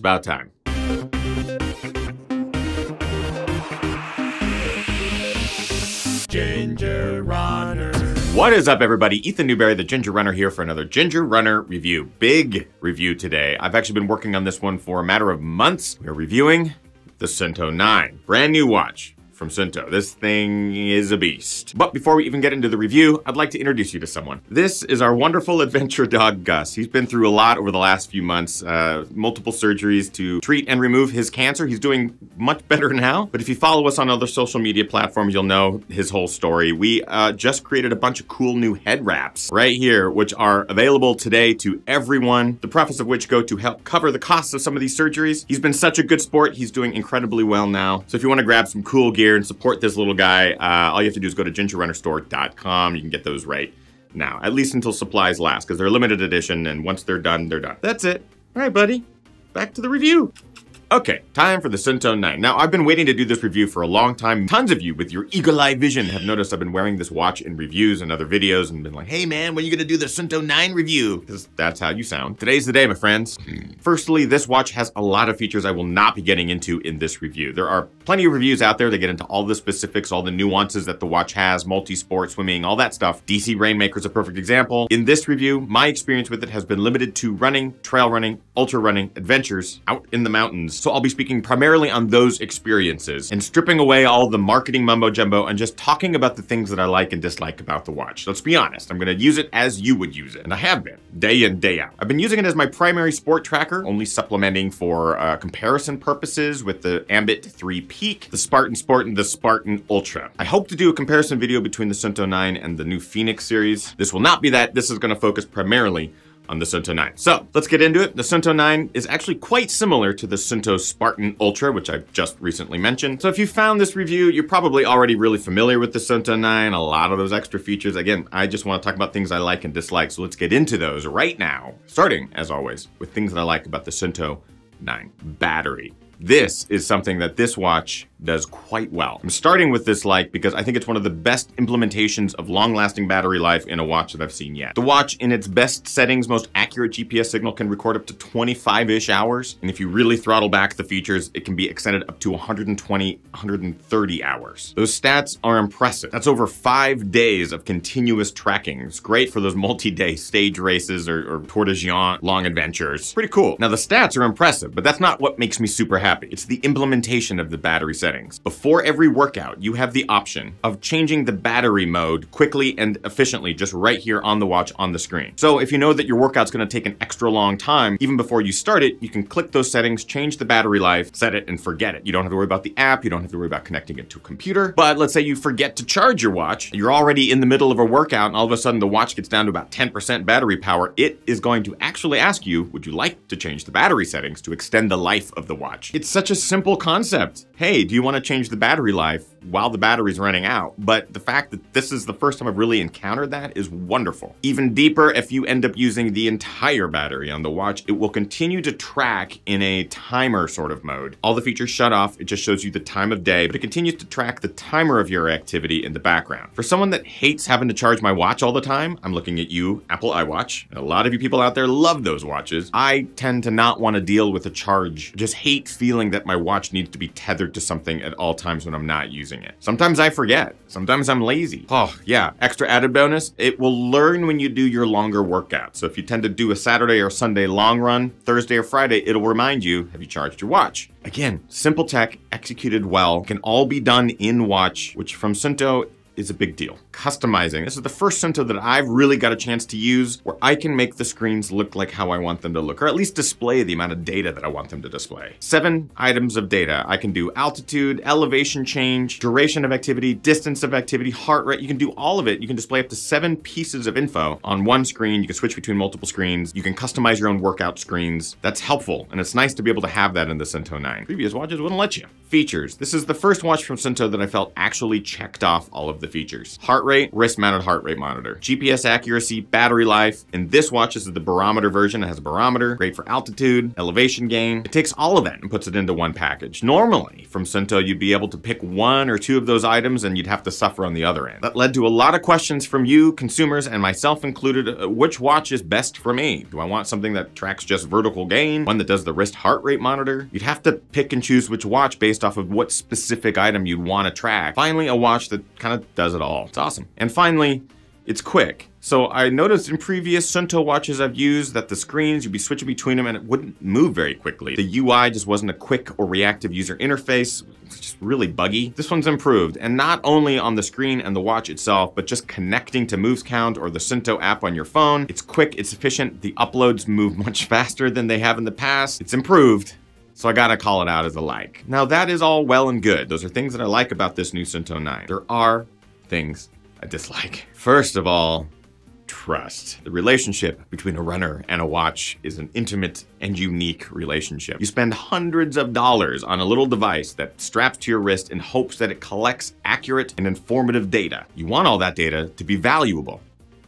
about time. Ginger Runner. What is up, everybody? Ethan Newberry, the Ginger Runner, here for another Ginger Runner review. Big review today. I've actually been working on this one for a matter of months. We are reviewing the Suunto 9. Brand new watch from Suunto. This thing is a beast. But before we even get into the review, I'd like to introduce you to someone. This is our wonderful adventure dog, Gus. He's been through a lot over the last few months, uh, multiple surgeries to treat and remove his cancer. He's doing much better now. But if you follow us on other social media platforms, you'll know his whole story. We uh, just created a bunch of cool new head wraps right here, which are available today to everyone. The profits of which go to help cover the costs of some of these surgeries. He's been such a good sport. He's doing incredibly well now. So if you want to grab some cool gear and support this little guy, uh, all you have to do is go to gingerrunnerstore.com. You can get those right now, at least until supplies last, because they're limited edition, and once they're done, they're done. That's it. All right, buddy. Back to the review. Okay, time for the Suunto 9. Now, I've been waiting to do this review for a long time. Tons of you with your eagle eye vision have noticed I've been wearing this watch in reviews and other videos and been like, hey man, when are you gonna do the Suunto 9 review? Because that's how you sound. Today's the day, my friends. Hmm. Firstly, this watch has a lot of features I will not be getting into in this review. There are plenty of reviews out there that get into all the specifics, all the nuances that the watch has, multi-sport, swimming, all that stuff. DC Rainmaker is a perfect example. In this review, my experience with it has been limited to running, trail running, ultra running, adventures out in the mountains. So I'll be speaking primarily on those experiences and stripping away all the marketing mumbo jumbo and just talking about the things that I like and dislike about the watch. Let's be honest, I'm gonna use it as you would use it, and I have been, day in, day out. I've been using it as my primary sport tracker, only supplementing for uh, comparison purposes with the Ambit 3 Peak, the Spartan Sport, and the Spartan Ultra. I hope to do a comparison video between the Suunto 9 and the new Fenix series. This will not be that, this is gonna focus primarily on the Suunto 9. So let's get into it. The Suunto 9 is actually quite similar to the Suunto Spartan Ultra, which I've just recently mentioned. So if you found this review, you're probably already really familiar with the Suunto 9, a lot of those extra features. Again, I just want to talk about things I like and dislike, so let's get into those right now. Starting, as always, with things that I like about the Suunto 9. Battery. This is something that this watch does quite well. I'm starting with this like because I think it's one of the best implementations of long-lasting battery life in a watch that I've seen yet. The watch in its best settings, most accurate GPS signal can record up to 25-ish hours. And if you really throttle back the features, it can be extended up to 120, 130 hours. Those stats are impressive. That's over five days of continuous tracking. It's great for those multi-day stage races or, or Tor des Géants long adventures. Pretty cool. Now the stats are impressive, but that's not what makes me super happy. It's the implementation of the battery settings settings. Before every workout, you have the option of changing the battery mode quickly and efficiently just right here on the watch on the screen. So if you know that your workout's gonna take an extra long time, even before you start it, you can click those settings, change the battery life, set it and forget it. You don't have to worry about the app, you don't have to worry about connecting it to a computer. But let's say you forget to charge your watch, you're already in the middle of a workout and all of a sudden the watch gets down to about 10% battery power, it is going to actually ask you, would you like to change the battery settings to extend the life of the watch? It's such a simple concept. Hey, do you want to change the battery life while the battery's running out. But the fact that this is the first time I've really encountered that is wonderful. Even deeper, if you end up using the entire battery on the watch, it will continue to track in a timer sort of mode. All the features shut off, it just shows you the time of day, but it continues to track the timer of your activity in the background. For someone that hates having to charge my watch all the time, I'm looking at you, Apple iWatch. A lot of you people out there love those watches. I tend to not want to deal with a charge. Just hate feeling that my watch needs to be tethered to something at all times when I'm not using it. Sometimes I forget. Sometimes I'm lazy. Oh, yeah. Extra added bonus, it will learn when you do your longer workout. So if you tend to do a Saturday or Sunday long run, Thursday or Friday, it'll remind you, have you charged your watch? Again, simple tech, executed well, can all be done in watch, which from Suunto is a big deal. Customizing. This is the first Suunto that I've really got a chance to use where I can make the screens look like how I want them to look, or at least display the amount of data that I want them to display. Seven items of data. I can do altitude, elevation change, duration of activity, distance of activity, heart rate. You can do all of it. You can display up to seven pieces of info on one screen. You can switch between multiple screens. You can customize your own workout screens. That's helpful, and it's nice to be able to have that in the Suunto 9. Previous watches wouldn't let you. Features. This is the first watch from Suunto that I felt actually checked off all of the features. Heart rate, wrist-mounted heart rate monitor. GPS accuracy, battery life. and this watch, is the barometer version. It has a barometer, great for altitude, elevation gain. It takes all of that and puts it into one package. Normally, from Suunto, you'd be able to pick one or two of those items and you'd have to suffer on the other end. That led to a lot of questions from you, consumers, and myself included. Uh, which watch is best for me? Do I want something that tracks just vertical gain? One that does the wrist heart rate monitor? You'd have to pick and choose which watch based off of what specific item you'd want to track. Finally, a watch that kind of does it all. It's awesome. And finally, it's quick. So I noticed in previous Suunto watches I've used that the screens, you'd be switching between them and it wouldn't move very quickly. The UI just wasn't a quick or reactive user interface. It's just really buggy. This one's improved, and not only on the screen and the watch itself, but just connecting to MovesCount or the Suunto app on your phone. It's quick, it's efficient, the uploads move much faster than they have in the past. It's improved, so I gotta call it out as a like. Now that is all well and good. Those are things that I like about this new Suunto 9. There are things I dislike. First of all, trust. The relationship between a runner and a watch is an intimate and unique relationship. You spend hundreds of dollars on a little device that straps to your wrist in hopes that it collects accurate and informative data. You want all that data to be valuable.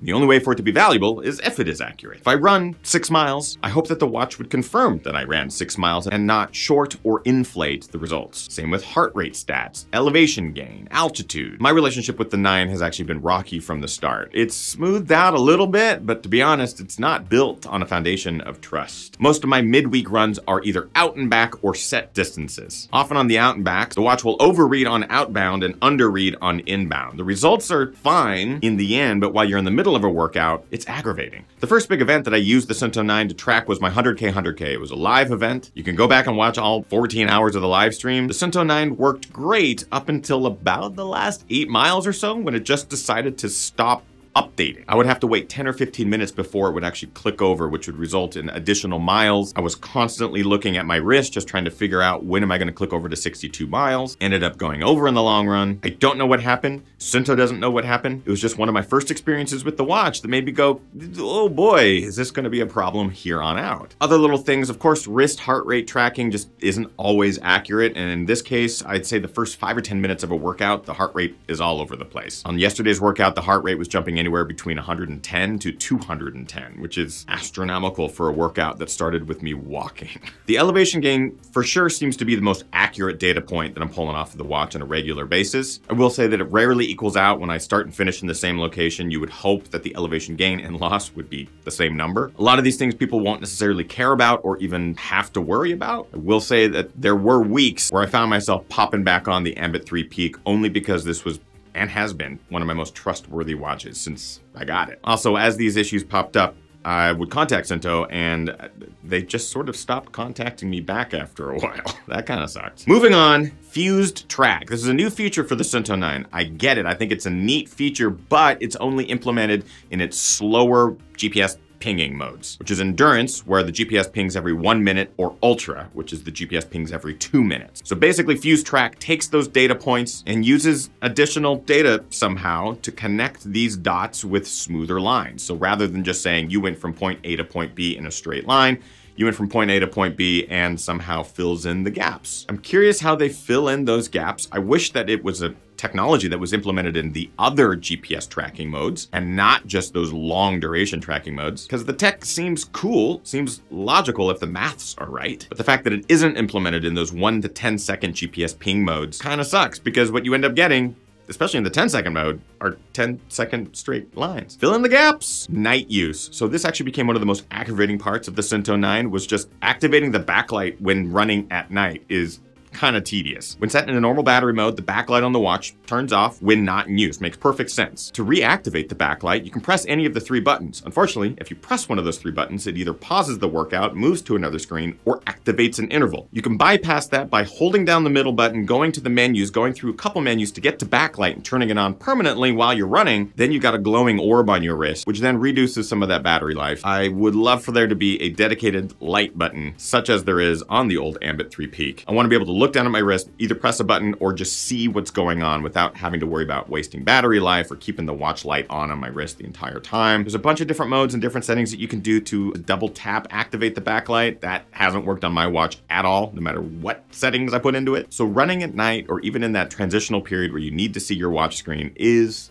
The only way for it to be valuable is if it is accurate. If I run six miles, I hope that the watch would confirm that I ran six miles and not short or inflate the results. Same with heart rate stats, elevation gain, altitude. My relationship with the 9 has actually been rocky from the start. It's smoothed out a little bit, but to be honest, it's not built on a foundation of trust. Most of my midweek runs are either out and back or set distances. Often on the out and back, the watch will overread on outbound and underread on inbound. The results are fine in the end, but while you're in the middle middle of a workout, it's aggravating. The first big event that I used the Suunto 9 to track was my 100K 100K. It was a live event. You can go back and watch all 14 hours of the live stream. The Suunto 9 worked great up until about the last eight miles or so when it just decided to stop updating. I would have to wait 10 or 15 minutes before it would actually click over, which would result in additional miles. I was constantly looking at my wrist, just trying to figure out when am I gonna click over to 62 miles. Ended up going over in the long run. I don't know what happened. Suunto doesn't know what happened. It was just one of my first experiences with the watch that made me go, oh boy, is this gonna be a problem here on out? Other little things, of course, wrist heart rate tracking just isn't always accurate. And in this case, I'd say the first five or 10 minutes of a workout, the heart rate is all over the place. On yesterday's workout, the heart rate was jumping in anywhere between 110 to 210, which is astronomical for a workout that started with me walking. The elevation gain for sure seems to be the most accurate data point that I'm pulling off of the watch on a regular basis. I will say that it rarely equals out when I start and finish in the same location. You would hope that the elevation gain and loss would be the same number. A lot of these things people won't necessarily care about or even have to worry about. I will say that there were weeks where I found myself popping back on the Ambit 3 Peak only because this was and has been one of my most trustworthy watches since I got it. Also, as these issues popped up, I would contact Suunto and they just sort of stopped contacting me back after a while. that kind of sucks. Moving on, Fused Track. This is a new feature for the Suunto 9. I get it. I think it's a neat feature, but it's only implemented in its slower GPS pinging modes, which is Endurance, where the GPS pings every one minute, or Ultra, which is the GPS pings every two minutes. So basically, Fuse Track takes those data points and uses additional data somehow to connect these dots with smoother lines. So rather than just saying you went from point A to point B in a straight line, you went from point A to point B and somehow fills in the gaps. I'm curious how they fill in those gaps. I wish that it was a technology that was implemented in the other GPS tracking modes and not just those long duration tracking modes because the tech seems cool, seems logical if the maths are right. But the fact that it isn't implemented in those 1 to 10 second GPS ping modes kind of sucks because what you end up getting especially in the 10 second mode, are 10 second straight lines. Fill in the gaps. Night use. So this actually became one of the most aggravating parts of the Suunto 9 was just activating the backlight when running at night is kind of tedious. When set in a normal battery mode, the backlight on the watch turns off when not in use. Makes perfect sense. To reactivate the backlight, you can press any of the three buttons. Unfortunately, if you press one of those three buttons, it either pauses the workout, moves to another screen, or activates an interval. You can bypass that by holding down the middle button, going to the menus, going through a couple menus to get to backlight and turning it on permanently while you're running. Then you got a glowing orb on your wrist, which then reduces some of that battery life. I would love for there to be a dedicated light button, such as there is on the old Ambit 3 Peak. I want to be able to look look down at my wrist, either press a button or just see what's going on without having to worry about wasting battery life or keeping the watch light on on my wrist the entire time. There's a bunch of different modes and different settings that you can do to double tap activate the backlight. That hasn't worked on my watch at all, no matter what settings I put into it. So running at night or even in that transitional period where you need to see your watch screen is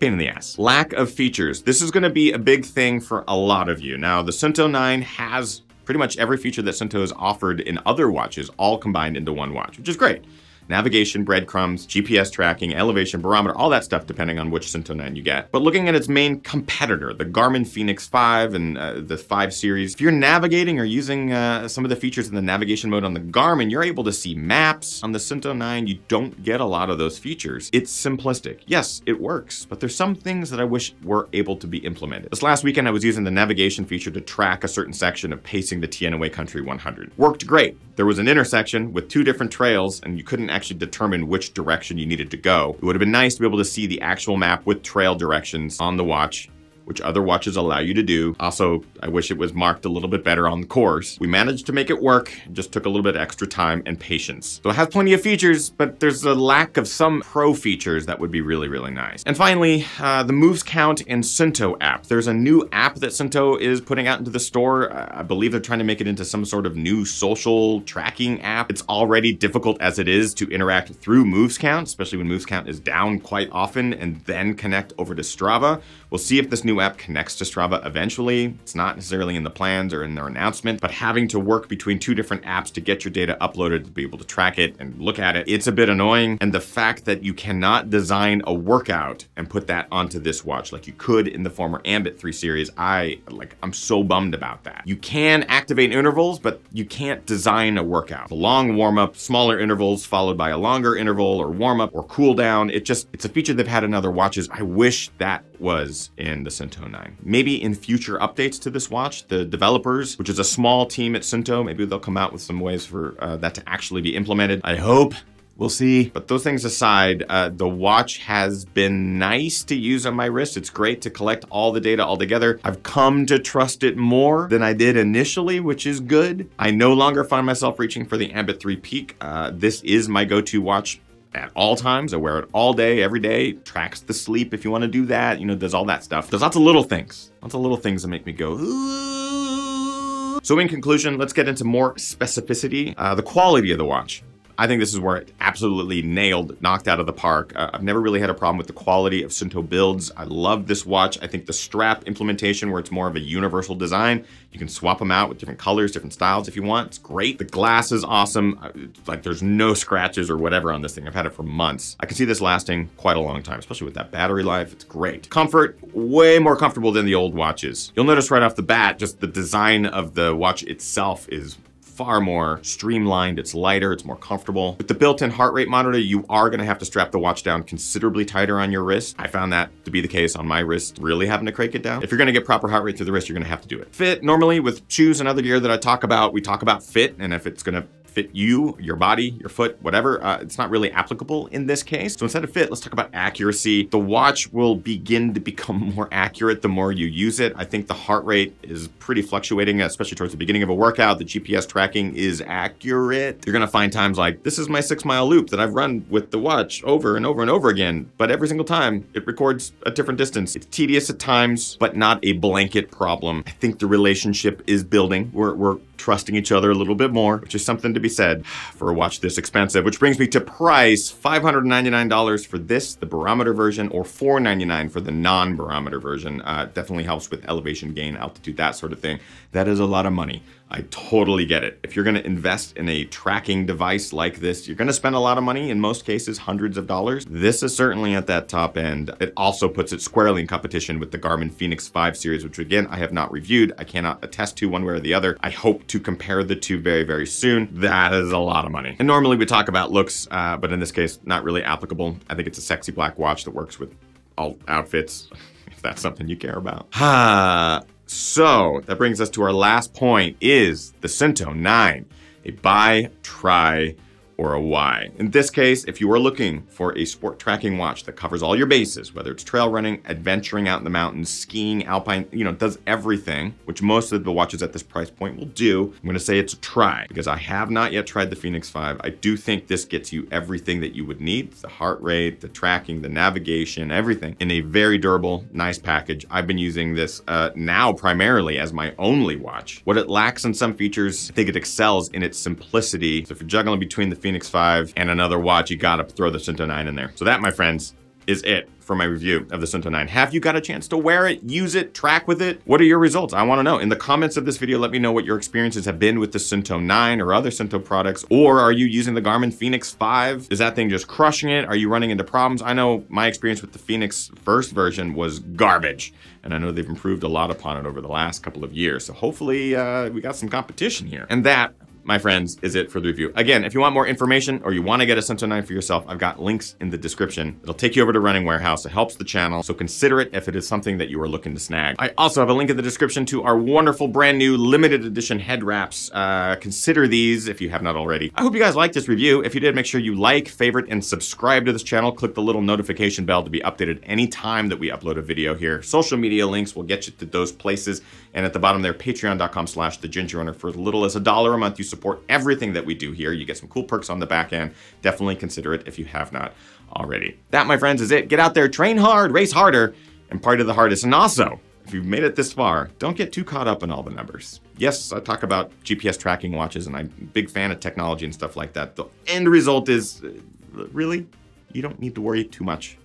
pain in the ass. Lack of features. This is gonna be a big thing for a lot of you. Now, the Suunto 9 has pretty much every feature that has offered in other watches all combined into one watch, which is great navigation, breadcrumbs, GPS tracking, elevation, barometer, all that stuff depending on which Suunto 9 you get. But looking at its main competitor, the Garmin Fenix 5 and uh, the 5 series, if you're navigating or using uh, some of the features in the navigation mode on the Garmin, you're able to see maps. On the Suunto 9, you don't get a lot of those features. It's simplistic. Yes, it works, but there's some things that I wish were able to be implemented. This last weekend, I was using the navigation feature to track a certain section of pacing the Tianaway Country 100. Worked great. There was an intersection with two different trails and you couldn't actually determine which direction you needed to go. It would have been nice to be able to see the actual map with trail directions on the watch which other watches allow you to do. Also, I wish it was marked a little bit better on the course. We managed to make it work, just took a little bit extra time and patience. So it has plenty of features, but there's a lack of some pro features that would be really, really nice. And finally, uh, the Moves Count and Suunto app. There's a new app that Suunto is putting out into the store. I believe they're trying to make it into some sort of new social tracking app. It's already difficult as it is to interact through Moves Count, especially when Moves Count is down quite often and then connect over to Strava. We'll see if this new app connects to Strava eventually. It's not necessarily in the plans or in their announcement, but having to work between two different apps to get your data uploaded to be able to track it and look at it, it's a bit annoying. And the fact that you cannot design a workout and put that onto this watch like you could in the former Ambit 3 series, I like I'm so bummed about that. You can activate intervals, but you can't design a workout. A long warm up, smaller intervals followed by a longer interval or warm up or cool down. It just, it's a feature they've had in other watches. I wish that was in the Suunto 9. Maybe in future updates to this watch, the developers, which is a small team at Suunto, maybe they'll come out with some ways for uh, that to actually be implemented. I hope We'll see. But those things aside, uh, the watch has been nice to use on my wrist. It's great to collect all the data all together. I've come to trust it more than I did initially, which is good. I no longer find myself reaching for the Ambit 3 Peak. Uh, this is my go-to watch at all times. I wear it all day, every day. Tracks the sleep if you want to do that. You know, does all that stuff. There's lots of little things. Lots of little things that make me go, Ooh. So in conclusion, let's get into more specificity. Uh, the quality of the watch. I think this is where it absolutely nailed, knocked out of the park. Uh, I've never really had a problem with the quality of Suunto builds. I love this watch. I think the strap implementation where it's more of a universal design, you can swap them out with different colors, different styles if you want. It's great. The glass is awesome. Uh, like there's no scratches or whatever on this thing. I've had it for months. I can see this lasting quite a long time, especially with that battery life. It's great. Comfort, way more comfortable than the old watches. You'll notice right off the bat, just the design of the watch itself is far more streamlined, it's lighter, it's more comfortable. With the built-in heart rate monitor, you are gonna have to strap the watch down considerably tighter on your wrist. I found that to be the case on my wrist, really having to crank it down. If you're gonna get proper heart rate through the wrist, you're gonna have to do it. Fit, normally with shoes and other gear that I talk about, we talk about fit, and if it's gonna fit you, your body, your foot, whatever. Uh, it's not really applicable in this case. So instead of fit, let's talk about accuracy. The watch will begin to become more accurate the more you use it. I think the heart rate is pretty fluctuating, especially towards the beginning of a workout. The GPS tracking is accurate. You're gonna find times like, this is my six mile loop that I've run with the watch over and over and over again, but every single time it records a different distance. It's tedious at times, but not a blanket problem. I think the relationship is building. We're, we're trusting each other a little bit more, which is something to be said for a watch this expensive, which brings me to price, $599 for this, the barometer version, or 499 for the non-barometer version. Uh, definitely helps with elevation gain, altitude, that sort of thing. That is a lot of money. I totally get it. If you're gonna invest in a tracking device like this, you're gonna spend a lot of money, in most cases, hundreds of dollars. This is certainly at that top end. It also puts it squarely in competition with the Garmin Fenix 5 series, which again, I have not reviewed. I cannot attest to one way or the other. I hope to compare the two very, very soon. That is a lot of money. And normally we talk about looks, uh, but in this case, not really applicable. I think it's a sexy black watch that works with all outfits, if that's something you care about. So that brings us to our last point is the Suunto 9, a buy, try, or a Y. In this case, if you are looking for a sport tracking watch that covers all your bases, whether it's trail running, adventuring out in the mountains, skiing, alpine, you know, does everything, which most of the watches at this price point will do, I'm gonna say it's a try because I have not yet tried the Fenix 5. I do think this gets you everything that you would need, the heart rate, the tracking, the navigation, everything in a very durable, nice package. I've been using this uh, now primarily as my only watch. What it lacks in some features, I think it excels in its simplicity. So if you're juggling between the Fenix 5 and another watch, you gotta throw the Suunto 9 in there. So that, my friends, is it for my review of the Suunto 9. Have you got a chance to wear it, use it, track with it? What are your results? I wanna know. In the comments of this video, let me know what your experiences have been with the Suunto 9 or other Suunto products, or are you using the Garmin Fenix 5? Is that thing just crushing it? Are you running into problems? I know my experience with the Fenix first version was garbage, and I know they've improved a lot upon it over the last couple of years. So hopefully uh, we got some competition here. And that my friends, is it for the review. Again, if you want more information or you want to get a Suunto 9 for yourself, I've got links in the description. It'll take you over to Running Warehouse. It helps the channel, so consider it if it is something that you are looking to snag. I also have a link in the description to our wonderful brand new limited edition head wraps. Uh, consider these if you have not already. I hope you guys liked this review. If you did, make sure you like, favorite, and subscribe to this channel. Click the little notification bell to be updated anytime that we upload a video here. Social media links will get you to those places. And at the bottom there, patreon.com slash the ginger runner for as little as a dollar a month. You support everything that we do here. You get some cool perks on the back end. Definitely consider it if you have not already. That, my friends, is it. Get out there, train hard, race harder, and party the hardest. And also, if you've made it this far, don't get too caught up in all the numbers. Yes, I talk about GPS tracking watches, and I'm a big fan of technology and stuff like that. The end result is, uh, really, you don't need to worry too much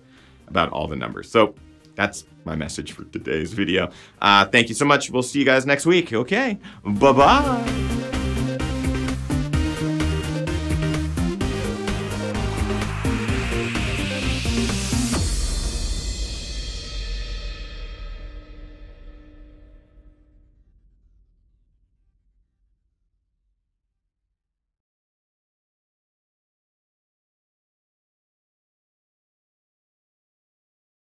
about all the numbers. So that's my message for today's video. Uh, thank you so much. We'll see you guys next week. Okay. Bye-bye.